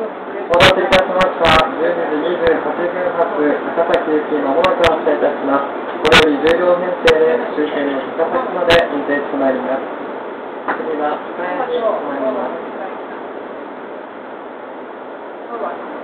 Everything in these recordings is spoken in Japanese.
お待たせいたしました。12時28分発、高崎行きまもなく発車いたします。これより10両編成で終点の高崎まで運転してまいります。次は深谷に参ります。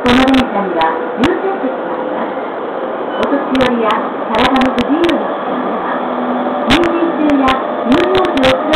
この電車には優先席があります。お年寄りや体の不自由な人には、入院中や乳幼児を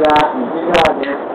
お出口は右側です。